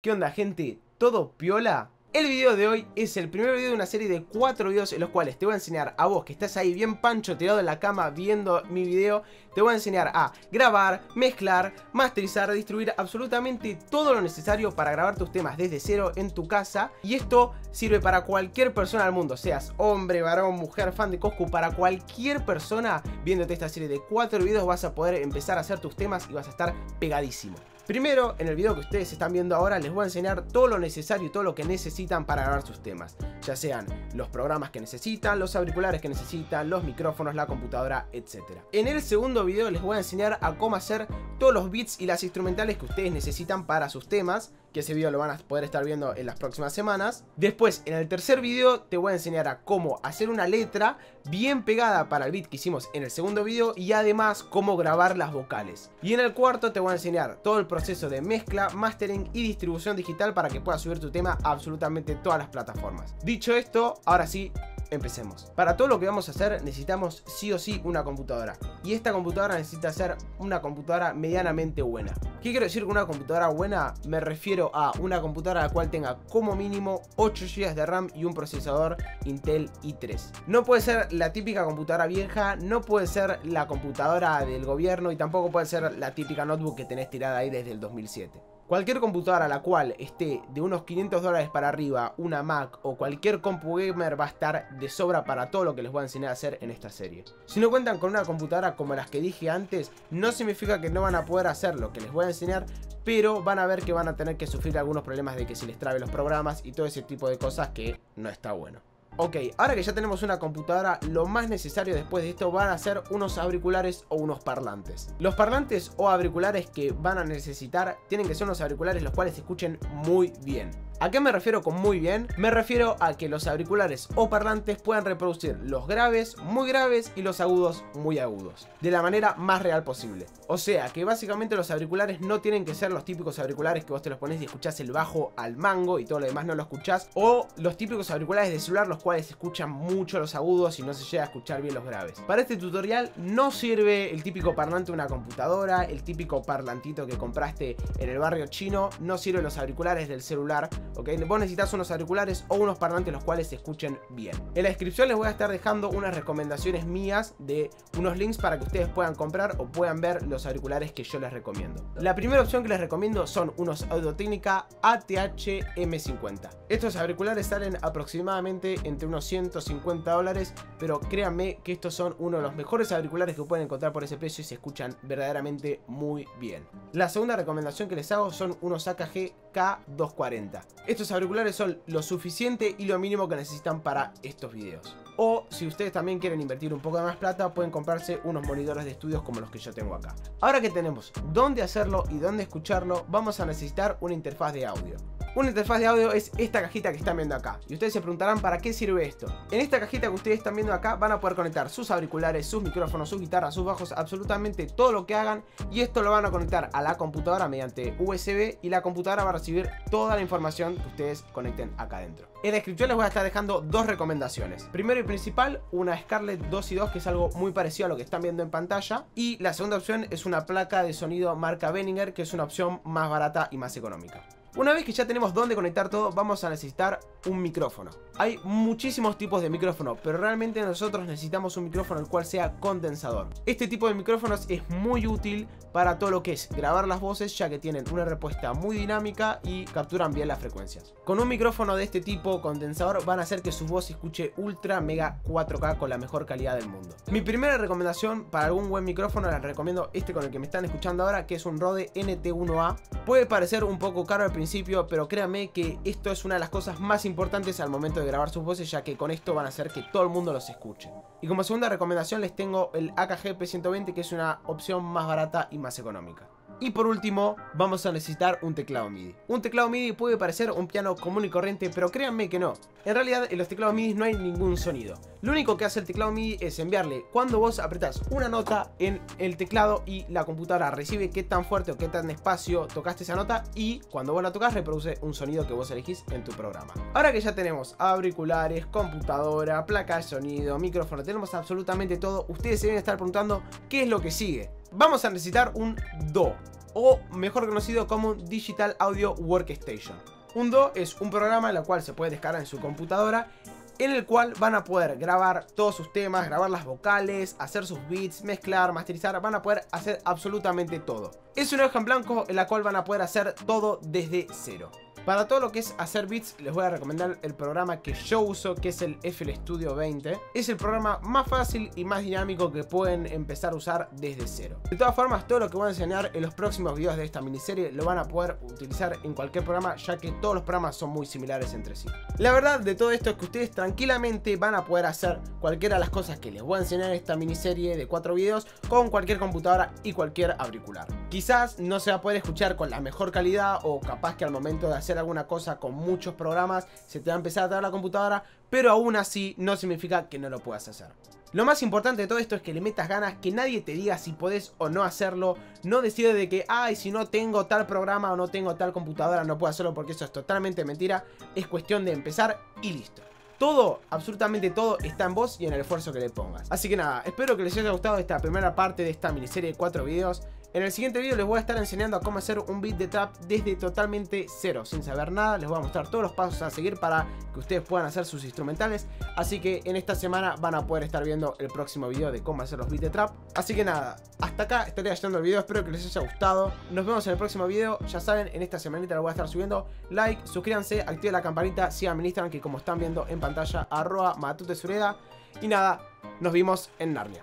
¿Qué onda gente? ¿Todo piola? El video de hoy es el primer video de una serie de 4 videos en los cuales te voy a enseñar a vos que estás ahí bien pancho tirado en la cama viendo mi video Te voy a enseñar a grabar, mezclar, masterizar, distribuir absolutamente todo lo necesario para grabar tus temas desde cero en tu casa Y esto sirve para cualquier persona del mundo, seas hombre, varón, mujer, fan de Coscu Para cualquier persona viéndote esta serie de 4 videos vas a poder empezar a hacer tus temas y vas a estar pegadísimo Primero, en el video que ustedes están viendo ahora, les voy a enseñar todo lo necesario y todo lo que necesitan para grabar sus temas. Ya sean los programas que necesitan, los auriculares que necesitan, los micrófonos, la computadora, etc. En el segundo video les voy a enseñar a cómo hacer todos los beats y las instrumentales que ustedes necesitan para sus temas que ese video lo van a poder estar viendo en las próximas semanas. Después, en el tercer video, te voy a enseñar a cómo hacer una letra bien pegada para el beat que hicimos en el segundo video y además cómo grabar las vocales. Y en el cuarto te voy a enseñar todo el proceso de mezcla, mastering y distribución digital para que puedas subir tu tema a absolutamente todas las plataformas. Dicho esto, ahora sí, Empecemos. Para todo lo que vamos a hacer necesitamos sí o sí una computadora. Y esta computadora necesita ser una computadora medianamente buena. ¿Qué quiero decir con una computadora buena? Me refiero a una computadora la cual tenga como mínimo 8 GB de RAM y un procesador Intel i3. No puede ser la típica computadora vieja, no puede ser la computadora del gobierno y tampoco puede ser la típica notebook que tenés tirada ahí desde el 2007. Cualquier computadora la cual esté de unos 500 dólares para arriba, una Mac o cualquier compu gamer va a estar de sobra para todo lo que les voy a enseñar a hacer en esta serie. Si no cuentan con una computadora como las que dije antes, no significa que no van a poder hacer lo que les voy a enseñar, pero van a ver que van a tener que sufrir algunos problemas de que se les trabe los programas y todo ese tipo de cosas que no está bueno. Ok, ahora que ya tenemos una computadora, lo más necesario después de esto van a ser unos auriculares o unos parlantes. Los parlantes o auriculares que van a necesitar tienen que ser unos auriculares los cuales se escuchen muy bien. ¿A qué me refiero con muy bien? Me refiero a que los auriculares o parlantes puedan reproducir los graves muy graves y los agudos muy agudos, de la manera más real posible. O sea, que básicamente los auriculares no tienen que ser los típicos auriculares que vos te los pones y escuchás el bajo al mango y todo lo demás no lo escuchás, o los típicos auriculares de celular los cuales escuchan mucho los agudos y no se llega a escuchar bien los graves. Para este tutorial no sirve el típico parlante de una computadora, el típico parlantito que compraste en el barrio chino, no sirven los auriculares del celular ¿ok? Vos necesitas unos auriculares o unos parlantes los cuales se escuchen bien. En la descripción les voy a estar dejando unas recomendaciones mías de unos links para que ustedes puedan comprar o puedan ver los auriculares que yo les recomiendo. La primera opción que les recomiendo son unos Audio-Técnica ATH M50. Estos auriculares salen aproximadamente entre unos 150 dólares, pero créanme que estos son uno de los mejores auriculares que pueden encontrar por ese precio y se escuchan verdaderamente muy bien. La segunda recomendación que les hago son unos AKG K240. Estos auriculares son lo suficiente y lo mínimo que necesitan para estos videos. O si ustedes también quieren invertir un poco de más plata, pueden comprarse unos monitores de estudios como los que yo tengo acá. Ahora que tenemos dónde hacerlo y dónde escucharlo, vamos a necesitar una interfaz de audio. Una interfaz de audio es esta cajita que están viendo acá. Y ustedes se preguntarán para qué sirve esto. En esta cajita que ustedes están viendo acá van a poder conectar sus auriculares, sus micrófonos, sus guitarras, sus bajos, absolutamente todo lo que hagan. Y esto lo van a conectar a la computadora mediante USB y la computadora va a recibir toda la información que ustedes conecten acá adentro. En la descripción les voy a estar dejando dos recomendaciones. Primero y principal, una Scarlett 2 y 2 que es algo muy parecido a lo que están viendo en pantalla. Y la segunda opción es una placa de sonido marca Behringer que es una opción más barata y más económica. Una vez que ya tenemos dónde conectar todo, vamos a necesitar un micrófono. Hay muchísimos tipos de micrófono, pero realmente nosotros necesitamos un micrófono el cual sea condensador. Este tipo de micrófonos es muy útil para todo lo que es grabar las voces, ya que tienen una respuesta muy dinámica y capturan bien las frecuencias. Con un micrófono de este tipo condensador van a hacer que su voz escuche ultra mega 4K con la mejor calidad del mundo. Mi primera recomendación para algún buen micrófono les recomiendo este con el que me están escuchando ahora, que es un Rode NT1A. Puede parecer un poco caro principio, pero créanme que esto es una de las cosas más importantes al momento de grabar sus voces, ya que con esto van a hacer que todo el mundo los escuche. Y como segunda recomendación les tengo el AKG P120, que es una opción más barata y más económica. Y por último, vamos a necesitar un teclado MIDI. Un teclado MIDI puede parecer un piano común y corriente, pero créanme que no. En realidad, en los teclados MIDI no hay ningún sonido. Lo único que hace el teclado MIDI es enviarle cuando vos apretás una nota en el teclado y la computadora recibe qué tan fuerte o qué tan despacio tocaste esa nota y cuando vos la tocas reproduce un sonido que vos elegís en tu programa. Ahora que ya tenemos auriculares, computadora, placa de sonido, micrófono, tenemos absolutamente todo, ustedes se deben estar preguntando qué es lo que sigue. Vamos a necesitar un Do. o mejor conocido como Digital Audio Workstation. Un DO es un programa en el cual se puede descargar en su computadora en el cual van a poder grabar todos sus temas, grabar las vocales, hacer sus beats, mezclar, masterizar, van a poder hacer absolutamente todo. Es una hoja en blanco en la cual van a poder hacer todo desde cero. Para todo lo que es hacer beats, les voy a recomendar el programa que yo uso, que es el FL Studio 20. Es el programa más fácil y más dinámico que pueden empezar a usar desde cero. De todas formas, todo lo que voy a enseñar en los próximos videos de esta miniserie lo van a poder utilizar en cualquier programa, ya que todos los programas son muy similares entre sí. La verdad de todo esto es que ustedes tranquilamente van a poder hacer cualquiera de las cosas que les voy a enseñar en esta miniserie de cuatro videos con cualquier computadora y cualquier auricular. Quizás no se va a poder escuchar con la mejor calidad o capaz que al momento de hacer alguna cosa con muchos programas, se te va a empezar a traer la computadora, pero aún así no significa que no lo puedas hacer. Lo más importante de todo esto es que le metas ganas, que nadie te diga si podés o no hacerlo, no decide de que, ay, si no tengo tal programa o no tengo tal computadora no puedo hacerlo porque eso es totalmente mentira, es cuestión de empezar y listo. Todo, absolutamente todo, está en vos y en el esfuerzo que le pongas. Así que nada, espero que les haya gustado esta primera parte de esta miniserie de 4 videos. En el siguiente video les voy a estar enseñando a cómo hacer un beat de trap desde totalmente cero, sin saber nada. Les voy a mostrar todos los pasos a seguir para que ustedes puedan hacer sus instrumentales. Así que en esta semana van a poder estar viendo el próximo video de cómo hacer los beats de trap. Así que nada, hasta acá estaría llegando el video. Espero que les haya gustado. Nos vemos en el próximo video. Ya saben, en esta semanita les voy a estar subiendo. Like, suscríbanse, activen la campanita, sigan Instagram que como están viendo en pantalla, arroba matutesureda. Y nada, nos vimos en Narnia.